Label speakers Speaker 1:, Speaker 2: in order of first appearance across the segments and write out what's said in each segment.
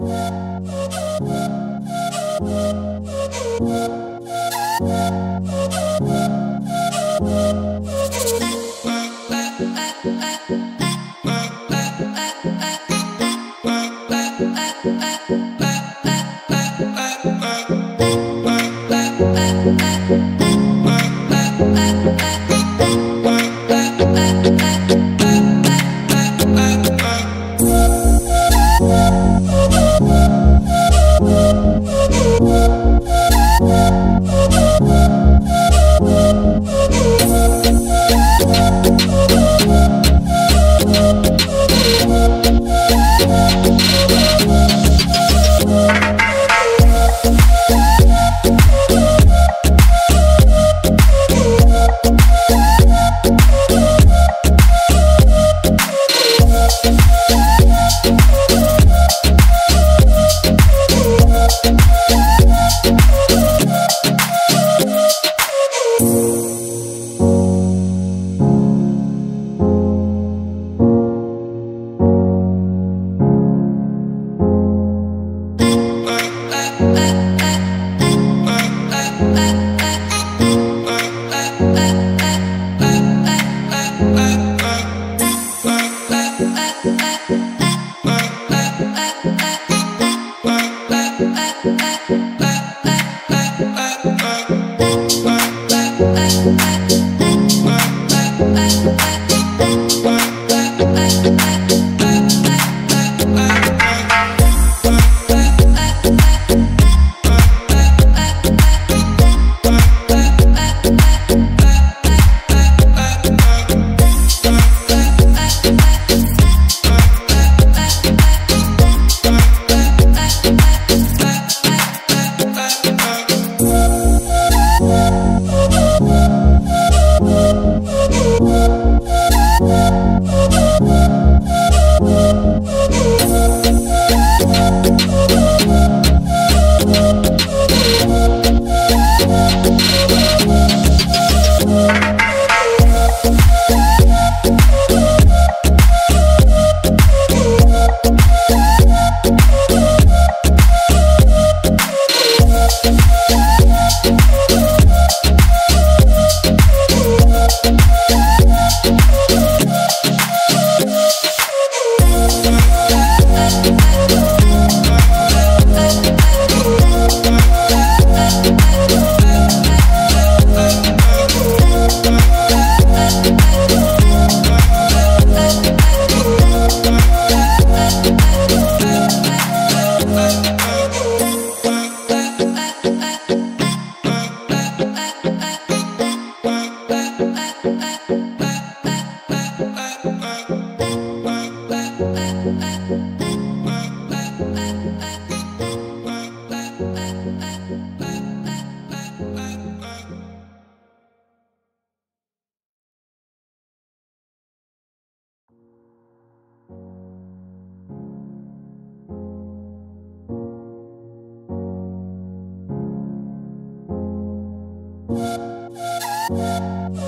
Speaker 1: Thank you. Thank you. Oh,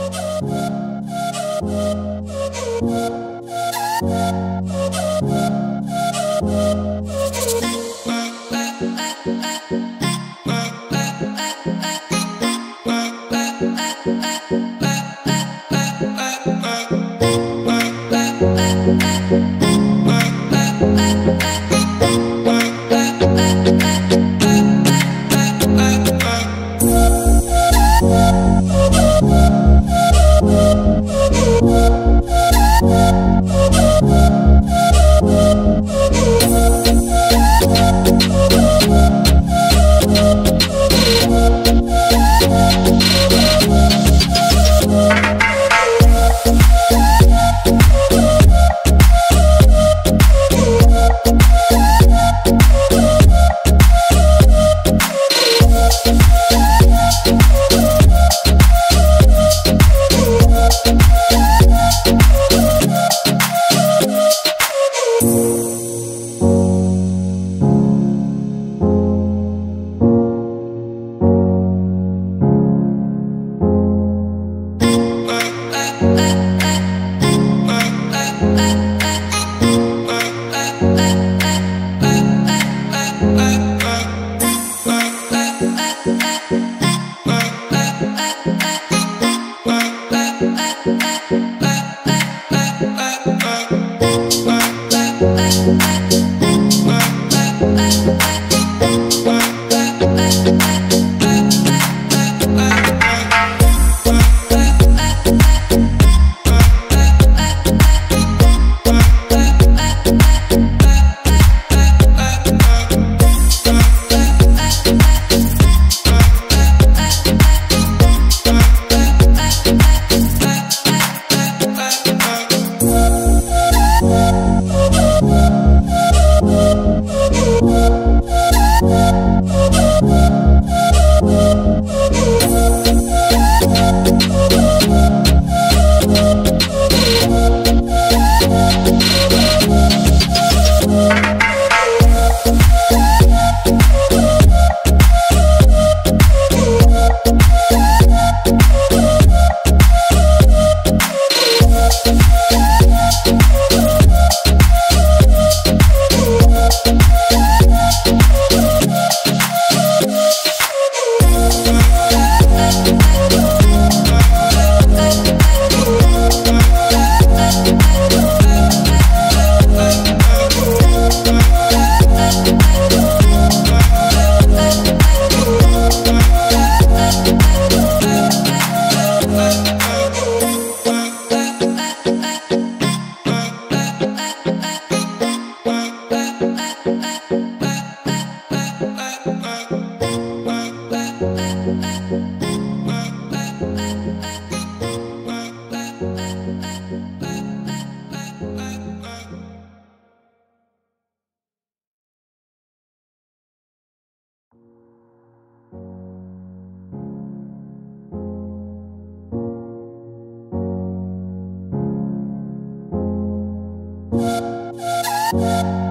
Speaker 1: uh, uh. Thank